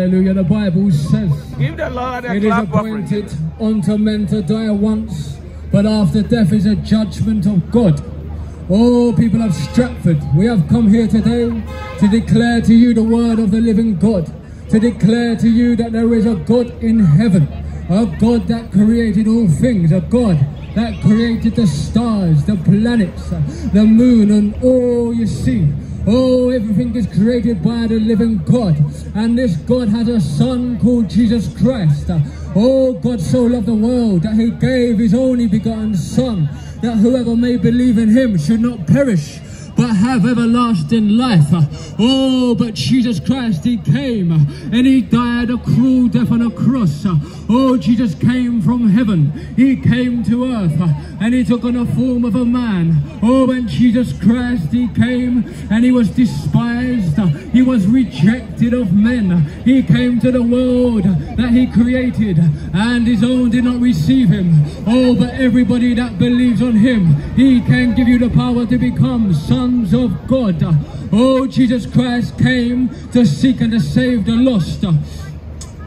hallelujah. The Bible says Give the Lord a it is appointed offering. unto men to die once, but after death is a judgment of God. Oh, people of Stratford, we have come here today to declare to you the word of the living God, to declare to you that there is a God in heaven, a God that created all things, a God that created the stars, the planets, the moon, and all you see. Oh, everything is created by the living God. And this God has a son called Jesus Christ. Oh, God so loved the world that he gave his only begotten son, that whoever may believe in him should not perish, but have everlasting life. Oh, but Jesus Christ, He came and He died a cruel death on a cross. Oh, Jesus came from heaven. He came to earth and He took on the form of a man. Oh, when Jesus Christ, He came and He was despised. He was rejected of men. He came to the world that He created and His own did not receive Him. Oh, but everybody that believes on Him, He can give you the power to become sons of God. Oh, Jesus Christ came to seek and to save the lost.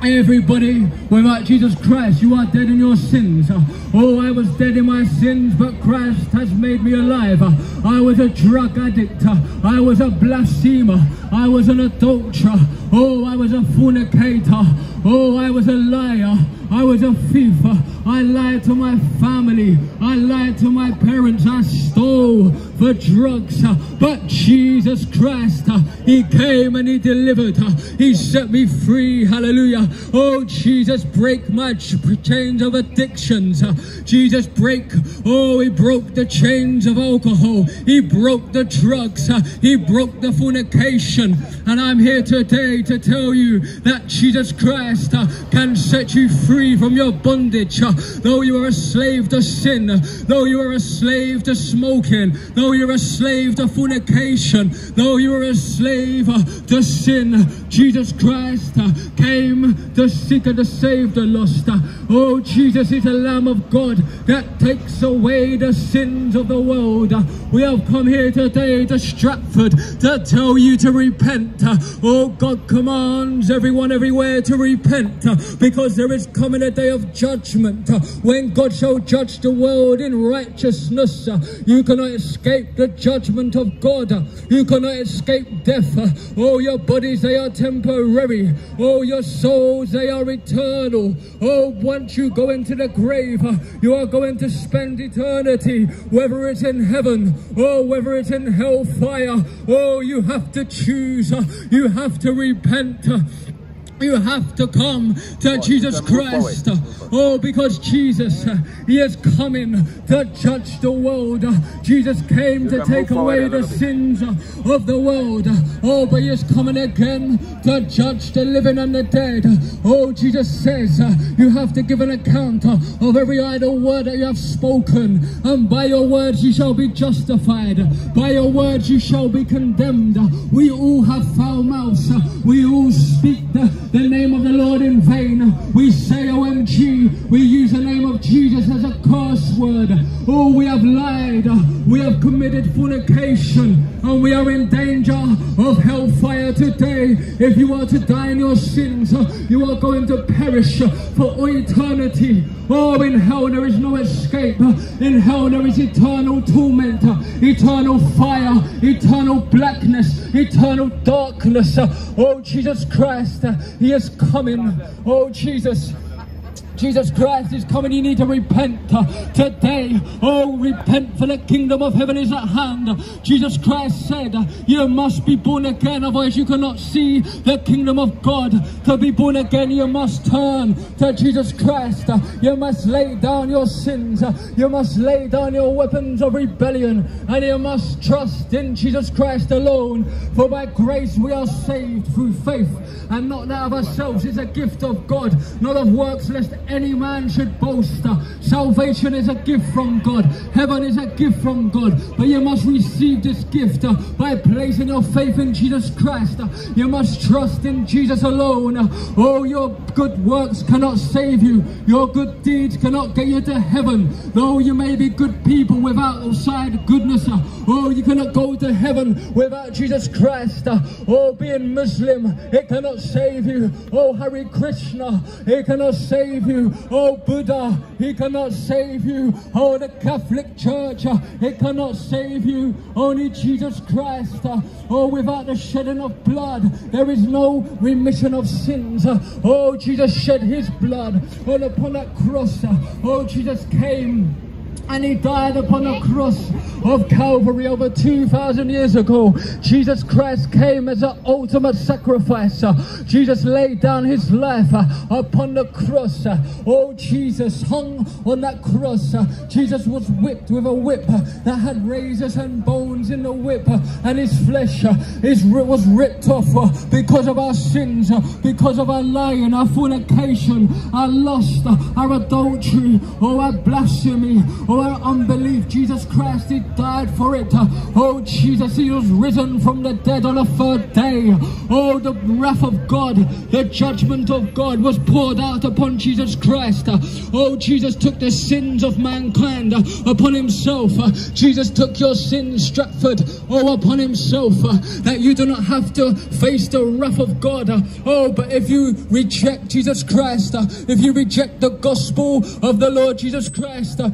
Everybody, without Jesus Christ, you are dead in your sins. Oh, I was dead in my sins, but Christ has made me alive. I was a drug addict. I was a blasphemer. I was an adulterer. Oh, I was a fornicator. Oh, I was a liar. I was a thief. I lied to my family. I lied to my parents. I stole for drugs. Uh, but Jesus Christ, uh, He came and He delivered. Uh, he set me free. Hallelujah. Oh, Jesus, break my chains of addictions. Jesus, break. Oh, He broke the chains of alcohol. He broke the drugs. He broke the fornication. And I'm here today to tell you that Jesus Christ uh, can set you free from your bondage. Uh, though you are a slave to sin, though you are a slave to smoking, though you're a slave to fornication, though you are a slave uh, to sin, Jesus Christ uh, came to seek and to save the lost. Uh, oh, Jesus is the Lamb of God that takes away the sins of the world. We have come here today to Stratford to tell you to repent. Oh, God commands everyone everywhere to repent because there is coming a day of judgment when God shall judge the world in righteousness. You cannot escape the judgment of God. You cannot escape death. Oh, your bodies, they are temporary. Oh, your souls, they are eternal. Oh, once you go into the grave, you are going to spend eternity, whether it's in heaven or whether it's in hellfire. Oh, you have to choose. You have to repent. You have to come to Jesus Christ. Oh, because Jesus, uh, He is coming to judge the world. Jesus came to take away the sins of the world. Oh, but He is coming again to judge the living and the dead. Oh, Jesus says uh, you have to give an account of every idle word that you have spoken. And by your words you shall be justified. By your words you shall be condemned. We all have foul mouths. We all speak the, the name of the Lord in vain. We say OMG. We use the name of Jesus as a curse word. Oh, we have lied. We have committed fornication. And we are in danger of hellfire today. If you are to die in your sins, you are going to perish for eternity. Oh, in hell there is no escape. In hell there is eternal torment, eternal fire, eternal blackness, eternal darkness. Oh, Jesus Christ, He is coming. Oh, Jesus. Jesus Christ is coming. You need to repent today. Oh, repent for the kingdom of heaven is at hand. Jesus Christ said, You must be born again, otherwise, you cannot see the kingdom of God. To be born again, you must turn to Jesus Christ. You must lay down your sins. You must lay down your weapons of rebellion. And you must trust in Jesus Christ alone. For by grace we are saved through faith, and not that of ourselves. It's a gift of God, not of works, lest any man should boast. Salvation is a gift from God. Heaven is a gift from God. But you must receive this gift by placing your faith in Jesus Christ. You must trust in Jesus alone. Oh, your good works cannot save you. Your good deeds cannot get you to heaven. Though you may be good people without outside goodness. Oh, you cannot go to heaven without Jesus Christ. Oh, being Muslim, it cannot save you. Oh, Hare Krishna, it cannot save you. Oh, Buddha, he cannot save you. Oh, the Catholic Church, uh, it cannot save you. Only Jesus Christ. Uh, oh, without the shedding of blood, there is no remission of sins. Uh, oh, Jesus shed his blood all upon that cross. Uh, oh, Jesus came and he died upon the cross of Calvary over 2,000 years ago. Jesus Christ came as an ultimate sacrifice. Jesus laid down his life upon the cross. Oh, Jesus hung on that cross. Jesus was whipped with a whip that had razors and bones in the whip, and his flesh uh, is, was ripped off because of our sins, because of our lying, our fornication, our lust, our adultery, or our blasphemy, or our unbelief. Jesus Christ, He died for it. Oh, Jesus, He was risen from the dead on the third day. Oh, the wrath of God, the judgment of God was poured out upon Jesus Christ. Oh, Jesus took the sins of mankind upon Himself. Jesus took your sins, Stratford, oh, upon Himself, that you do not have to face the wrath of God. Oh, but if you reject Jesus Christ, if you reject the gospel of the Lord Jesus Christ, uh,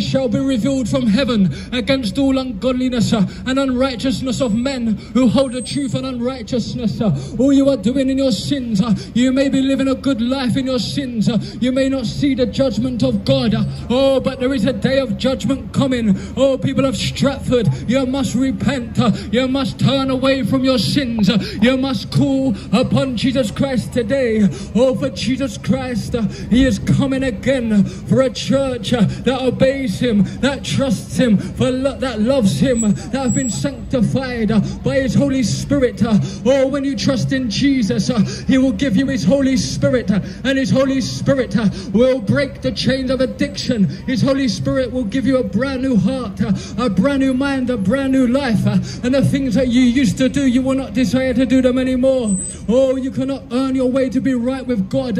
Shall be revealed from heaven against all ungodliness and unrighteousness of men who hold the truth and unrighteousness. All you are doing in your sins, you may be living a good life in your sins. You may not see the judgment of God. Oh, but there is a day of judgment coming. Oh, people of Stratford, you must repent. You must turn away from your sins. You must call upon Jesus Christ today. Oh, for Jesus Christ, He is coming again for a church that obeys Him, that trusts Him, for lo- that loves Him, that have been sanctified uh, by His Holy Spirit. uh, Oh, when you trust in Jesus, uh, He will give you His Holy Spirit, uh, and His Holy Spirit uh, will break the chains of addiction. His Holy Spirit will give you a brand new heart, uh, a brand new mind, a brand new life, and the things that you used to do, you will not desire to do them anymore. Oh, you cannot earn your way to be right with God.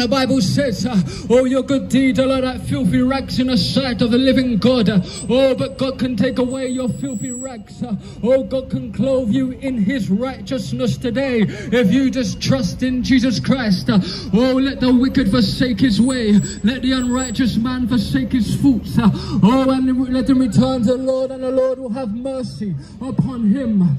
The Bible says, uh, Oh, your good deeds are like that filthy rags in the sight of the living God. Oh, but God can take away your filthy rags. Uh, oh, God can clothe you in His righteousness today if you just trust in Jesus Christ. Uh, oh, let the wicked forsake his way. Let the unrighteous man forsake his faults. Oh, and let him return to the Lord, and the Lord will have mercy upon him.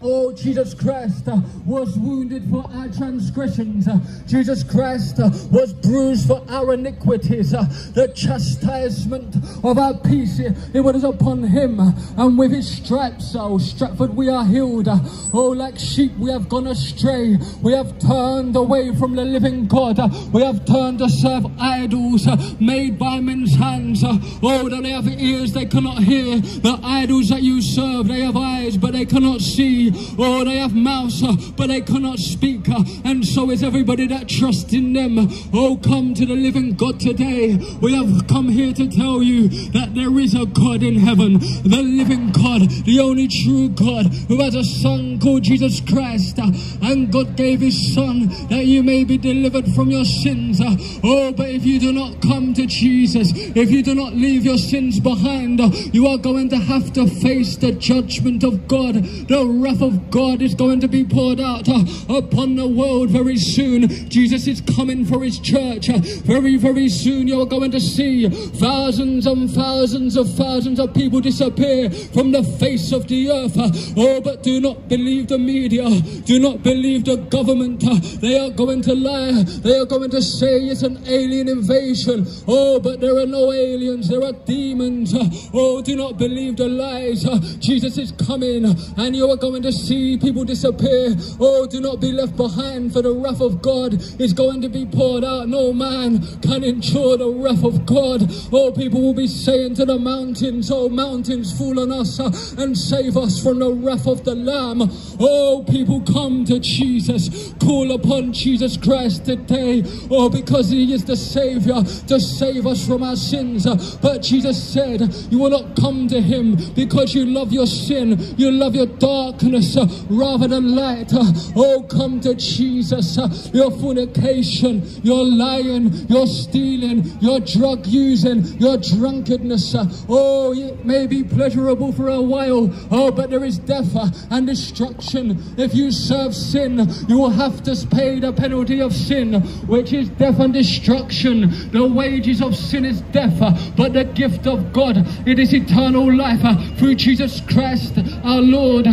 Oh, Jesus Christ uh, was wounded for our transgressions. Uh, Jesus Christ uh, was bruised for our iniquities. Uh, the chastisement of our peace, it, was upon him. Uh, and with his stripes, oh, Stratford, we are healed. Uh, oh, like sheep, we have gone astray. We have turned away from the living God. We have turned to serve idols made by men's hands. Oh, they have ears, they cannot hear. The idols that you serve, they have eyes, but they cannot see. Oh, they have mouths, uh, but they cannot speak. uh, and so is everybody that trusts in them. Oh, come to the living God today. We have come here to tell you that there is a God in heaven, the living God, the only true God, who has a son called Jesus Christ. uh, and God gave his son that you may be delivered from your sins. oh, but if you do not come to Jesus, if you do not leave your sins behind, you are going to have to face the judgment of God, the wrath of God is going to be poured out uh, upon the world very soon. Jesus is coming for his church. uh, very, very soon you're going to see thousands and thousands of thousands of people disappear from the face of the earth. uh, oh, but do not believe the media. Do not believe the government. they are going to lie. They are going to say it's an alien invasion. Oh, but there are no aliens. There are demons. oh, do not believe the lies. Jesus is coming and you are going to to see people disappear. Oh, do not be left behind, for the wrath of God is going to be poured out. No man can endure the wrath of God. Oh, people will be saying to the mountains, Oh, mountains, fall on us and save us from the wrath of the Lamb. Oh, people come to Jesus, call upon Jesus Christ today. Oh, because He is the Savior to save us from our sins. But Jesus said, You will not come to Him because you love your sin, you love your darkness uh, rather than light. Uh, Oh, come to Jesus. Uh, Your fornication, your lying, your stealing, your drug using, your drunkenness. Oh, it may be pleasurable for a while. Oh, but there is death and destruction. If you serve sin, you will have to pay the penalty of sin, which is death and destruction. The wages of sin is death, but the gift of God, it is eternal life through Jesus Christ our Lord.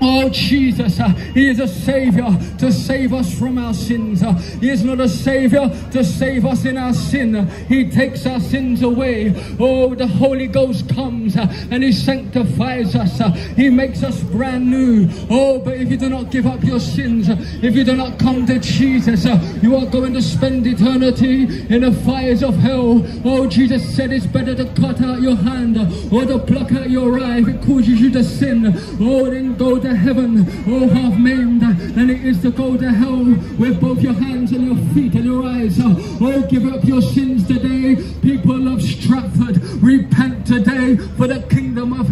Oh, Jesus, uh, He is a Savior to save us from our sins. Uh, he is not a Savior to save us in our sin. Uh, he takes our sins away. Oh, the Holy Ghost comes uh, and He sanctifies us. Uh, he makes us brand new. Oh, but if you do not give up your sins, uh, if you do not come to Jesus, you are going to spend eternity in the fires of hell. Oh, Jesus said it's better to cut out your hand or to pluck out your eye if it causes you to sin. Oh, then go to heaven, oh, half maimed, than it is to go to hell with both your hands and your feet and your eyes. Oh, give up your sins today, people of Stratford. Repent today for the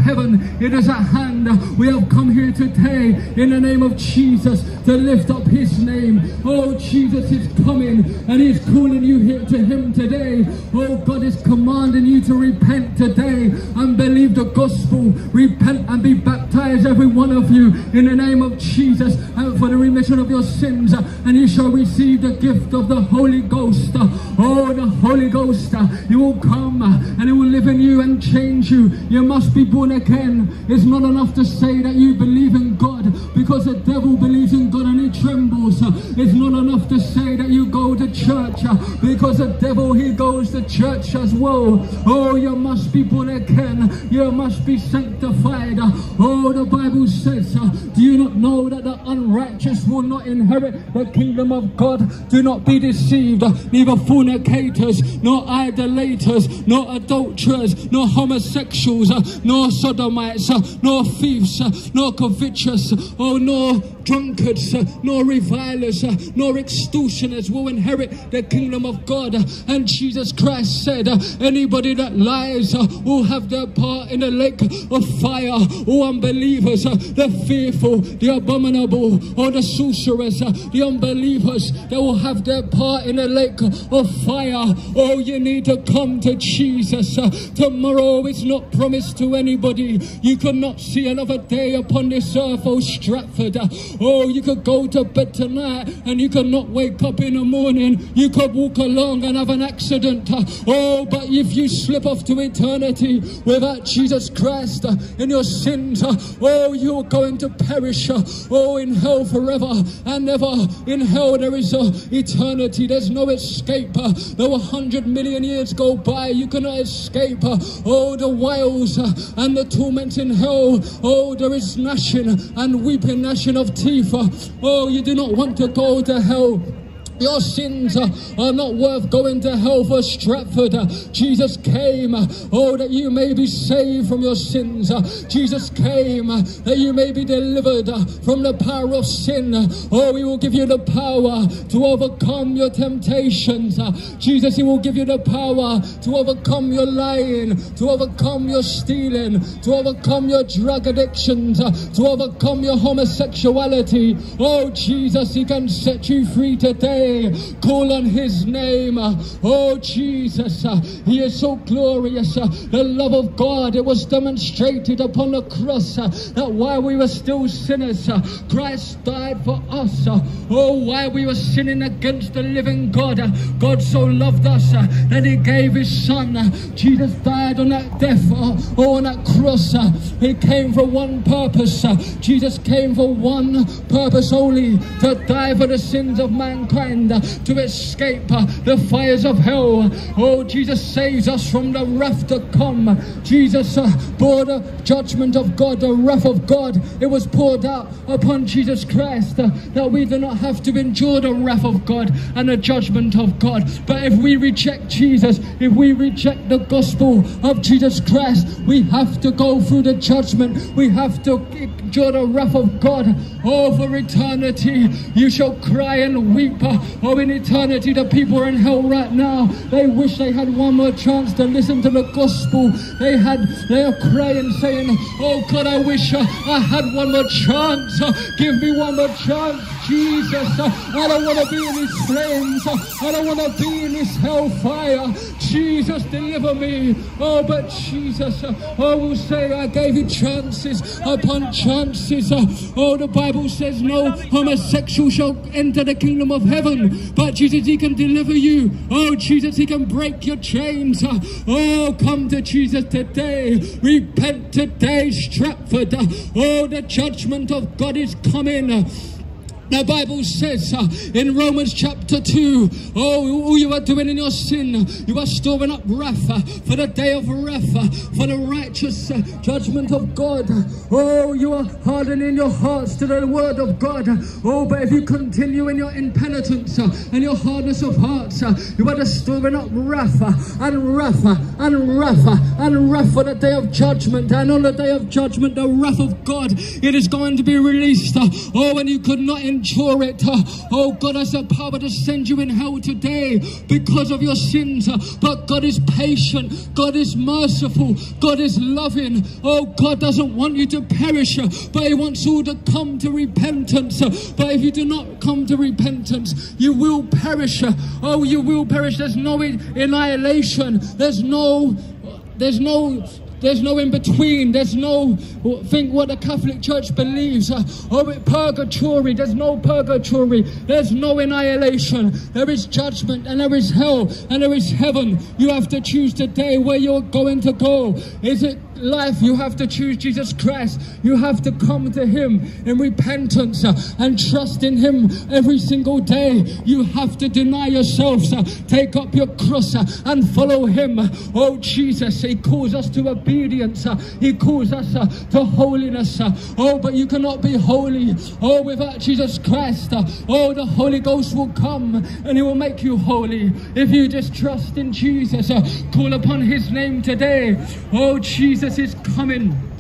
heaven. It is at hand. We have come here today in the name of Jesus to lift up his name. Oh, Jesus is coming and he's calling you here to him today. Oh, God is commanding you to repent today and believe the gospel. Repent and be baptized, every one of you, in the name of Jesus and for the remission of your sins. Uh, and you shall receive the gift of the Holy Ghost. Oh, the Holy Ghost, uh, he will come and he will live in you and change you. You must be born again. It's not enough to say that you believe in God because the devil believes in God and he trembles. It's not enough to say that you go to church because the devil he goes to church as well. Oh, you must be born again. You must be sanctified. Oh, the Bible says, Do you not know that the unrighteous will not inherit the kingdom of God? Do not be deceived. Neither fornicators, nor idolaters, nor adulterers, nor homosexuals, nor sodomites, nor thieves, nor covetous, oh, nor drunkards, uh, nor revilers, uh, nor extortioners will inherit the kingdom of God. And Jesus Christ said, uh, Anybody that lies will have their part in the lake of fire. All unbelievers, the fearful, the abominable, or the sorcerers, the unbelievers, they will have their part in the lake of fire. Oh, you need to come to Jesus. Tomorrow is not promised to anybody. You could not see another day upon this earth, oh Stratford. Oh, you could go to bed tonight and you could not wake up in the morning. You could walk along and have an accident. Oh, but if you slip off to eternity without Jesus Christ uh, in your sins, uh, oh, you're going to perish. uh, oh, in hell forever and ever. In hell there is eternity. There's no escape. Though a hundred million years go by, you cannot escape. Oh, the wiles and the torment in hell. Oh, there is gnashing and weeping, gnashing of teeth. Uh, oh, you do not want to go to hell. Your sins are not worth going to hell for Stratford. Jesus came, oh, that you may be saved from your sins. Jesus came that you may be delivered from the power of sin. Oh, He will give you the power to overcome your temptations. Jesus, He will give you the power to overcome your lying, to overcome your stealing, to overcome your drug addictions, to overcome your homosexuality. Oh, Jesus, He can set you free today. Call on His name. Oh, Jesus, He is so glorious. The love of God, it was demonstrated upon the cross that while we were still sinners, Christ died for us. Oh, while we were sinning against the living God, God so loved us that He gave His Son. Jesus died on that death, oh, on that cross. He came for one purpose. Jesus came for one purpose only to die for the sins of mankind. Uh, to escape uh, the fires of hell. Oh, Jesus saves us from the wrath to come. Jesus uh, bore the judgment of God, the wrath of God. It was poured out upon Jesus Christ uh, that we do not have to endure the wrath of God and the judgment of God. But if we reject Jesus, if we reject the gospel of Jesus Christ, we have to go through the judgment. We have to endure the wrath of God. Oh, for eternity, you shall cry and weep. Oh, in eternity, the people are in hell right now. They wish they had one more chance to listen to the gospel. They had, they are crying, saying, Oh God, I wish uh, I had one more chance. Uh, give me one more chance, Jesus. Uh, I don't want to be in these flames. Uh, I don't want to be in this hellfire. Jesus, deliver me. Oh, but Jesus, uh, I will say, I gave you chances upon chances. Oh, the Bible says no homosexual shall enter the kingdom of heaven. But Jesus, He can deliver you. Oh, Jesus, He can break your chains. Oh, come to Jesus today. Repent today, Stratford. Oh, the judgment of God is coming. The Bible says uh, in Romans chapter 2, oh, you are doing in your sin, you are storing up wrath uh, for the day of wrath, uh, for the righteous uh, judgment of God. Oh, you are hardening your hearts to the word of God. Oh, but if you continue in your impenitence uh, and your hardness of hearts, uh, you are just storing up wrath and wrath and wrath and wrath for the day of judgment. And on the day of judgment, the wrath of God, it is going to be released. Oh, and you could not endure it. Uh, oh, God has the power to send you in hell today because of your sins. But God is patient. God is merciful. God is loving. Oh, God doesn't want you to perish, but He wants you to come to repentance. But if you do not come to repentance, you will perish. Oh, you will perish. There's no annihilation. There's no, there's no there's no in between. There's no think what the Catholic Church believes. Uh, oh, it- purgatory. There's no purgatory. There's no annihilation. There is judgment and there is hell and there is heaven. You have to choose today where you're going to go. Is it life? You have to choose Jesus Christ. You have to come to Him in repentance uh, and trust in Him every single day. You have to deny yourselves, uh, take up your cross uh, and follow Him. Oh, Jesus, He calls us to obedience. He calls us to holiness. Oh, but you cannot be holy. Oh, without Jesus Christ. Oh, the Holy Ghost will come and He will make you holy. If you just trust in Jesus, call upon His name today. Oh, Jesus is coming.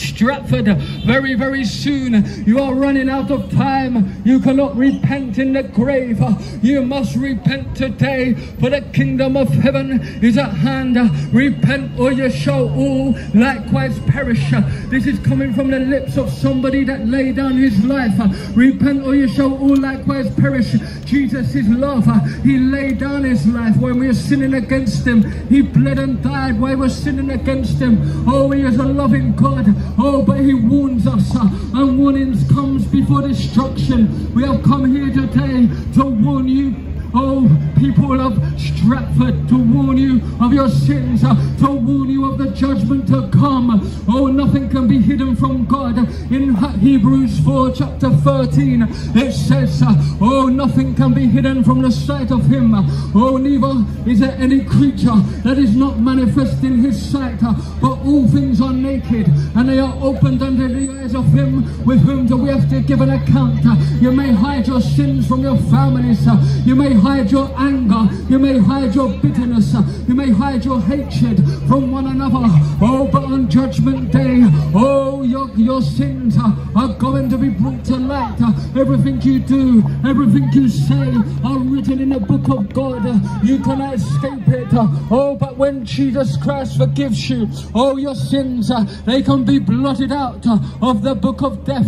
Stratford, very, very soon. You are running out of time. You cannot repent in the grave. You must repent today, for the kingdom of heaven is at hand. Repent, or you shall all likewise perish. This is coming from the lips of somebody that laid down his life. Repent, or you shall all likewise perish. Jesus is love. He laid down his life when we were sinning against him. He bled and died while we were sinning against him. Oh, he is a loving God. Oh, but he warns us, and warnings comes before destruction. We have come here today to warn you. Oh, people of Stratford, to warn you of your sins, uh, to warn you of the judgment to come. Oh, nothing can be hidden from God. In Hebrews 4, chapter 13, it says, uh, Oh, nothing can be hidden from the sight of Him. Oh, neither is there any creature that is not manifest in His sight. uh, But all things are naked, and they are opened under the eyes of Him with whom do we have to give an account. You may hide your sins from your families. You may hide your anger. You may hide your bitterness. You may hide your hatred from one another. Oh, but on Judgment Day, oh, your, your sins are going to be brought to light. Everything you do, everything you say are written in the book of God. You cannot escape it. Oh, but when Jesus Christ forgives you, oh, your sins, they can be blotted out of the book of death,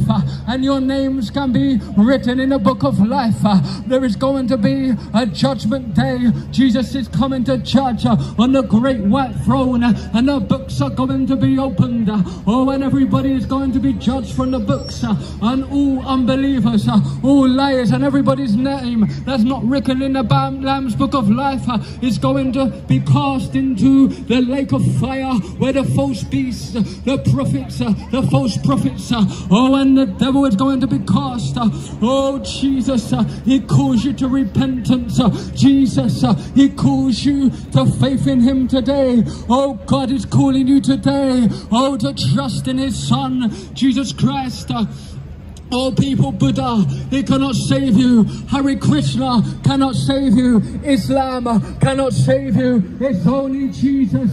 and your names can be written in the book of life. There is going to be a judgment day. Jesus is coming to judge uh, on the great white throne, uh, and the books are going to be opened. uh, Oh, and everybody is going to be judged from the books, uh, and all unbelievers, uh, all liars, and everybody's name that's not written in the Lamb's book of life uh, is going to be cast into the lake of fire where the false beasts, the prophets, uh, the false prophets, uh, oh, and the devil is going to be cast. uh, Oh, Jesus, uh, He calls you to repentance. Uh, Jesus, He calls you to faith in Him today. Oh, God is calling you today. Oh, to trust in His Son, Jesus Christ. Oh, people, Buddha, he cannot save you. Hare Krishna cannot save you. Islam cannot save you. It's only Jesus,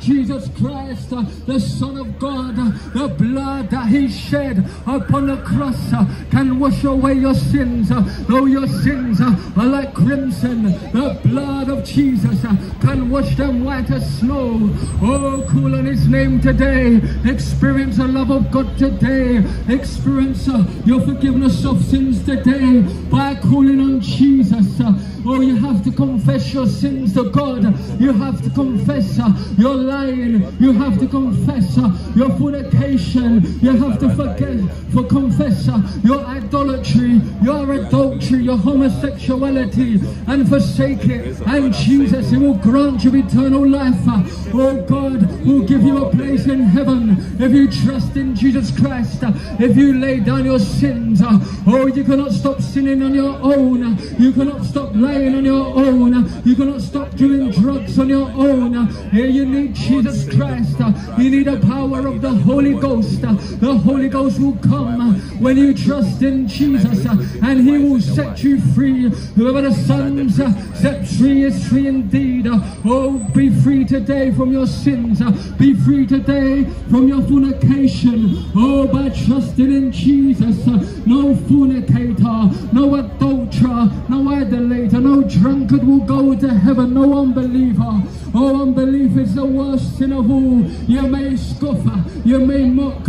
Jesus Christ, the Son of God. The blood that he shed upon the cross can wash away your sins. Though your sins are like crimson, the blood of Jesus can wash them white as snow. Oh, call on his name today. Experience the love of God today. Experience your forgiveness of sins today by calling on Jesus. Oh, you have to confess your sins to God. You have to confess your lying. You have to confess uh, your fornication. You have to forget, for confess uh, your idolatry, your adultery, your homosexuality, and forsake it. And Jesus, He will grant you eternal life. Uh, Oh, God will give you a place in heaven if you trust in Jesus Christ. If you lay down your sins, oh, you cannot stop sinning on your own. You cannot stop lying on your own. You cannot stop doing drugs on your own. Here you need Jesus Christ. Uh, You need the power of the Holy Ghost. Uh, The Holy Ghost will come uh, when you trust in Jesus and He will set you free. Whoever the Son sets free is free indeed. Oh, be free today from your sins. Be free today from your fornication. Oh, by trusting in Jesus. No fornicator, no adulterer, no idolater, no drunkard will go to heaven. No unbeliever. Oh, unbelief is the worst sin of all. You may scoff, you may mock.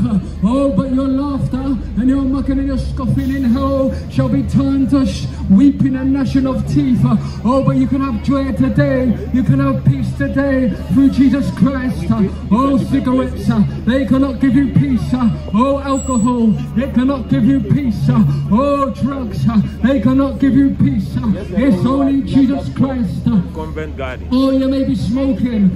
Oh, but your laughter and your mocking and your scoffing in hell shall be turned to sh- weeping and gnashing of teeth. Oh, but you can have joy today. You can have peace today through Jesus Christ. Oh, cigarettes, they cannot give you peace. Oh, alcohol, it cannot give you peace. Oh, drugs, they cannot give you peace. It's only Jesus Christ. Oh, you may be smoking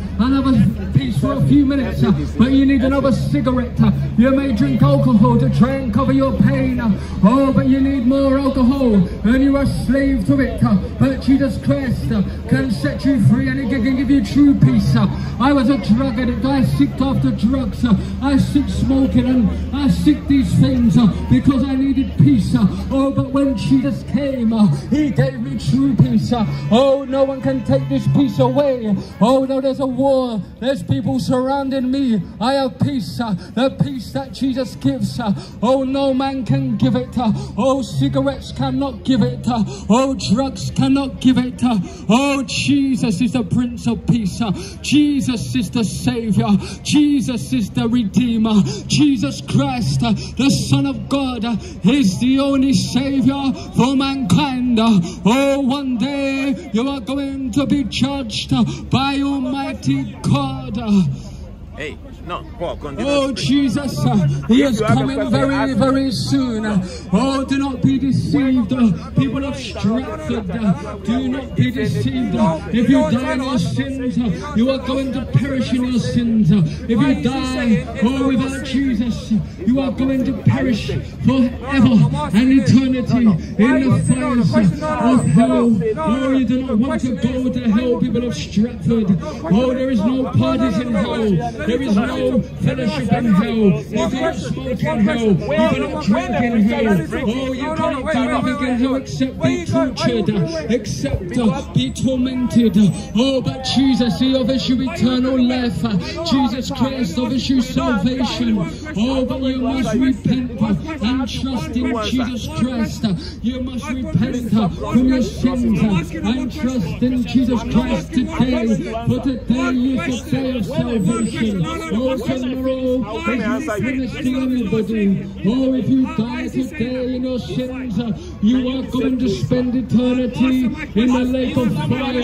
peace for a few minutes, but you need another cigarette. You may drink alcohol to try and cover your pain. Oh, but you need more alcohol, and you are slave to it. But Jesus Christ can set you free, and He can give you true peace. I was a drug addict. I seeked after drugs. I seek smoking, and I seek these things because I needed peace. Oh, but when Jesus came, He gave me true peace. Oh, no one can take this peace away. Oh, no, there's a war. There's people surrounding me. I have peace. uh, the peace that Jesus gives. uh. oh, no man can give it. uh. oh, cigarettes cannot give it. uh. oh, drugs cannot give it. uh. oh, Jesus is the Prince of Peace. uh. Jesus is the Savior. Jesus is the Redeemer. Jesus Christ, uh, the Son of God, uh, is the only Savior for mankind. oh, one day you are going to be judged by Almighty God. Uh. Hey, no, Paul, continue. Oh Jesus, uh, He is you have a coming very, very soon. Uh, Oh, do not be deceived, uh, people of Stratford. uh, Do not be deceived. uh, If you die in your sins, uh, you are going to perish in your sins. uh, If you die, oh, without Jesus, you are going to perish forever and eternity in the fires of hell. Oh, you do not want to go to hell, people of Stratford. Oh, there is no parties in hell. There is no fellowship in hell. You cannot smoke in hell. You cannot drink in hell. Oh, you cannot do nothing in hell except be tortured, except be tormented. Oh, but Jesus, He offers you eternal life. Jesus Christ offers you salvation. Oh, but you must repent and trust in Jesus Christ. You must repent from your sins. and trust in Jesus Christ today. For today is the day of salvation. Oh, tomorrow is not finished to anybody. Oh, if you die today in your sins, uh, you are going to spend eternity in the lake of fire.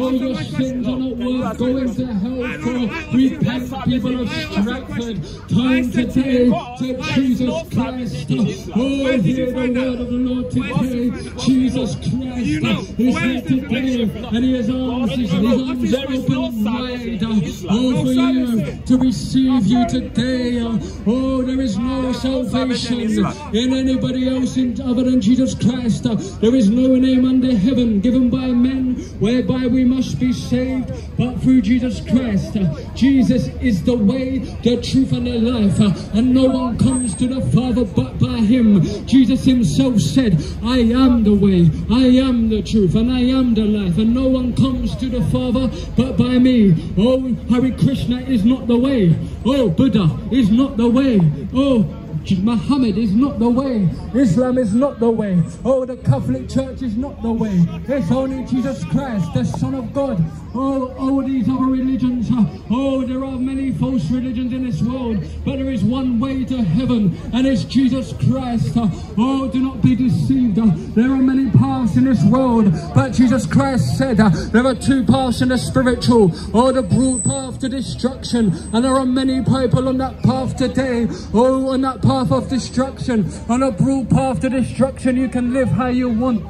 Oh, your sins are not worth going to hell for. Repent people of Stratford, time today to Jesus Christ. Oh, hear the word of the Lord today. Jesus Christ is here today, and He has arms, His arms open wide. Oh, for you to receive you today. Uh, oh, there is no salvation in anybody else in, other than Jesus Christ. Uh, there is no name under heaven given by men whereby we must be saved, but through Jesus Christ. Jesus is the way, the truth, and the life, and no one comes to the Father but by Him. Jesus Himself said, I am the way, I am the truth, and I am the life, and no one comes to the Father but by me. Oh, Hare Krishna is not the way. Oh, Buddha is not the way. Oh, Muhammad is not the way. Islam is not the way. Oh, the Catholic Church is not the way. It's only Jesus Christ, the Son of God. Oh, all these other religions. Oh, there are many false religions in this world, but there is one way to heaven, and it's Jesus Christ. Oh, do not be deceived. There are many paths in this world, but Jesus Christ said there are two paths in the spiritual. Oh, the broad path to destruction, and there are many people on that path today. Oh, on that path of destruction, on a broad path to destruction, you can live how you want.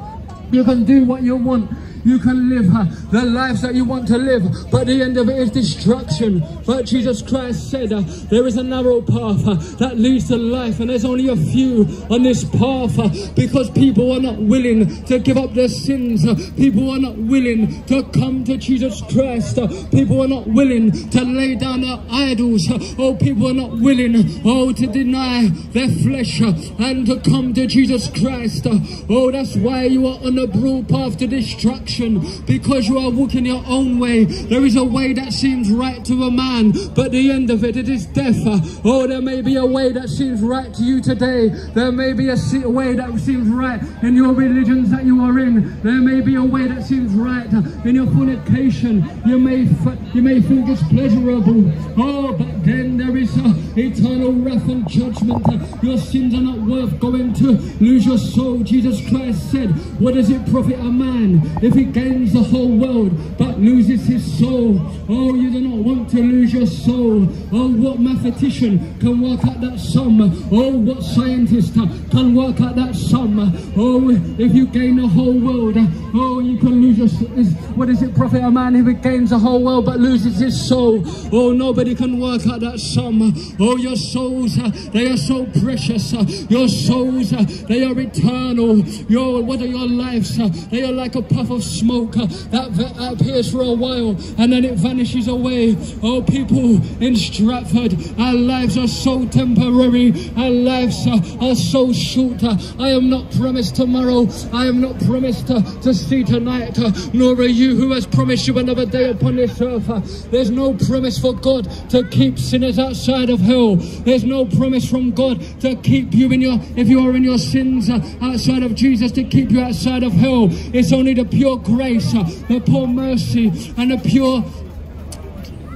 You can do what you want. You can live the lives that you want to live, but the end of it is destruction. But Jesus Christ said uh, there is a narrow path uh, that leads to life, and there's only a few on this path uh, because people are not willing to give up their sins. people are not willing to come to Jesus Christ. people are not willing to lay down their idols. oh, people are not willing, oh, to deny their flesh and to come to Jesus Christ. oh, that's why you are on the broad path to destruction because you are walking your own way. There is a way that seems right to a man, but the end of it, it is death. Oh, there may be a way that seems right to you today. There may be a way that seems right in your religions that you are in. There may be a way that seems right in your fornication. You may you may think it's pleasurable. Oh, but then there is eternal wrath and judgment. Your sins are not worth going to lose your soul. Jesus Christ said, "What does it profit a man if he gains the whole world but loses his soul?" Oh, you do not want to lose your soul. Oh, what mathematician can work out that sum? Oh, what scientist can work out that sum? Oh, if you gain the whole world, oh, you can lose your. s- Is, what it profit a man he gains the whole world but loses his soul? Oh, nobody can work out that sum. Oh, your souls, they are so precious. Your souls, they are eternal. Your what are your lives? They are like a puff of smoke uh, that appears for a while and then it vanishes away. Oh, people in Stratford, our lives are so temporary. Our lives uh, are so short. uh, I am not promised tomorrow. I am not promised uh, to see tonight. Nor are you who has promised you another day upon this earth. There's no promise for God to keep sinners outside of hell. There's no promise from God to keep you in your, if you are in your sins outside of Jesus, to keep you outside of hell. It's only the pure grace, uh, the pure mercy, and the pure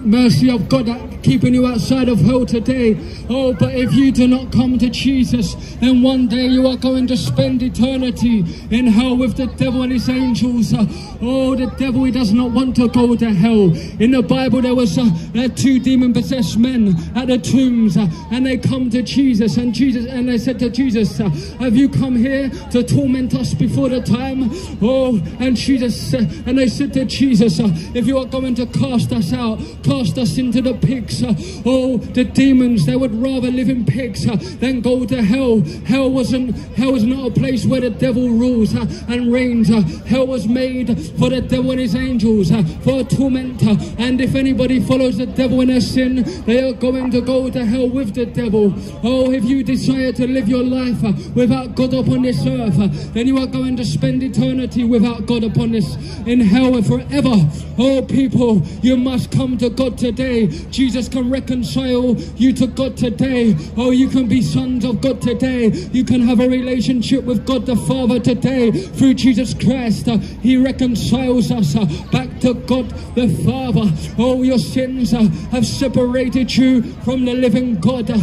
mercy of God keeping you outside of hell today. Oh, but if you do not come to Jesus, then one day you are going to spend eternity in hell with the devil and his angels. Oh, the devil, he does not want to go to hell. In the Bible, there was uh, there two demon-possessed men at the tombs, uh, and they come to Jesus, and Jesus, and they said to Jesus, uh, "Have you come here to torment us before the time?" Oh, and Jesus, uh, and they said to Jesus, uh, "If you are going to cast us out, cast us into the pigs." Oh, the demons, they would rather live in pigs uh, than go to hell. Hell wasn't. Hell is not a place where the devil rules uh, and reigns. Uh, hell was made for the devil and his angels, for torment. and if anybody follows the devil in their sin, they are going to go to hell with the devil. Oh, if you desire to live your life without God upon this earth, then you are going to spend eternity without God upon this in hell forever. Oh, people, you must come to God today. Jesus can reconcile you to God today. Oh, you can be sons of God today. You can have a relationship with God the Father today through Jesus Christ. Uh, he reconciles us uh, back to God the Father. Oh, your sins uh, have separated you from the living God. Uh,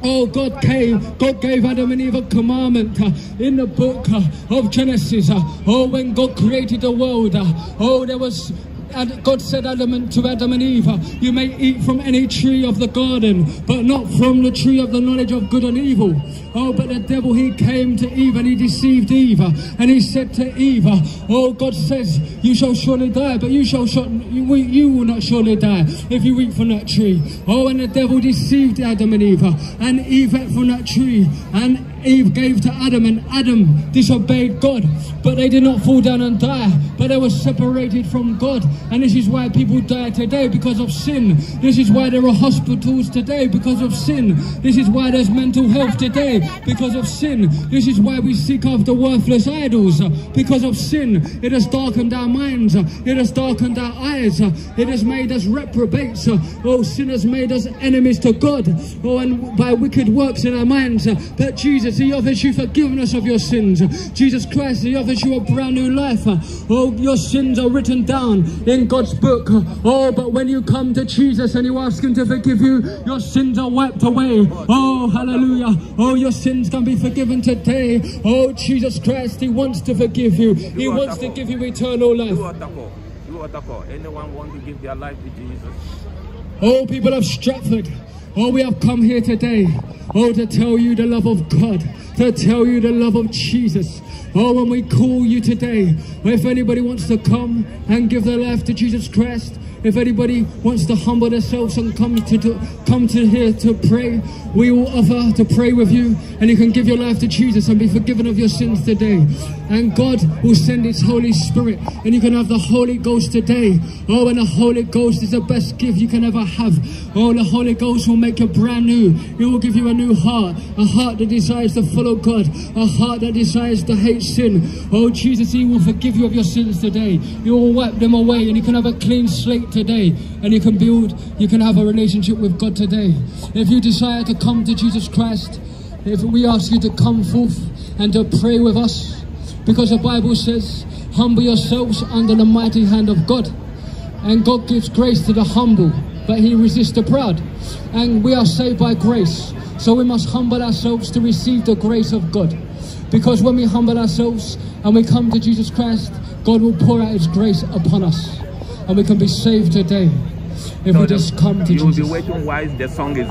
Oh, God gave, God gave Adam and Eve a commandment uh, in the book uh, of Genesis. uh, oh, when God created the world, uh, oh, there was God said Adam to Adam and Eve, You may eat from any tree of the garden, but not from the tree of the knowledge of good and evil. Oh, but the devil, he came to Eve and he deceived Eve. And he said to Eve, Oh, God says, You shall surely die, but you shall you, you will not surely die if you eat from that tree. Oh, and the devil deceived Adam and Eve. And Eve ate from that tree. And Eve gave to Adam, and Adam disobeyed God. But they did not fall down and die, but they were separated from God. And this is why people die today because of sin. This is why there are hospitals today because of sin. This is why there's mental health today because of sin. This is why we seek after worthless idols because of sin. It has darkened our minds, it has darkened our eyes, it has made us reprobates. Oh, sin has made us enemies to God. Oh, and by wicked works in our minds. But Jesus, He offers you forgiveness of your sins. Jesus Christ, He offers you a brand new life. Oh, your sins are written down in God's book. Oh, but when you come to Jesus and you ask Him to forgive you, your sins are wiped away. Oh, hallelujah. Oh, your sins can be forgiven today. Oh, Jesus Christ, He wants to forgive you. He wants to give you eternal life. altar call. Do altar call. Anyone want to give their life to Jesus? Oh, people of Stratford, oh, we have come here today, oh, to tell you the love of God, to tell you the love of Jesus. Oh, when we call you today, if anybody wants to come and give their life to Jesus Christ, if anybody wants to humble themselves and come to, to come to here to pray, we will offer to pray with you, and you can give your life to Jesus and be forgiven of your sins today. And God will send His Holy Spirit, and you can have the Holy Ghost today. Oh, and the Holy Ghost is the best gift you can ever have. Oh, the Holy Ghost will make you brand new. It will give you a new heart, a heart that desires to follow God, a heart that desires to hate sin. Oh, Jesus, He will forgive you of your sins today. He will wipe them away, and you can have a clean slate today, and you can build, you can have a relationship with God today. If you desire to come to Jesus Christ, if we ask you to come forth and to pray with us, because the Bible says, humble yourselves under the mighty hand of God. And God gives grace to the humble, but he resists the proud. And we are saved by grace. So we must humble ourselves to receive the grace of God. Because when we humble ourselves and we come to Jesus Christ, God will pour out his grace upon us. And we can be saved today if we just come to You will be Jesus. waiting while the song is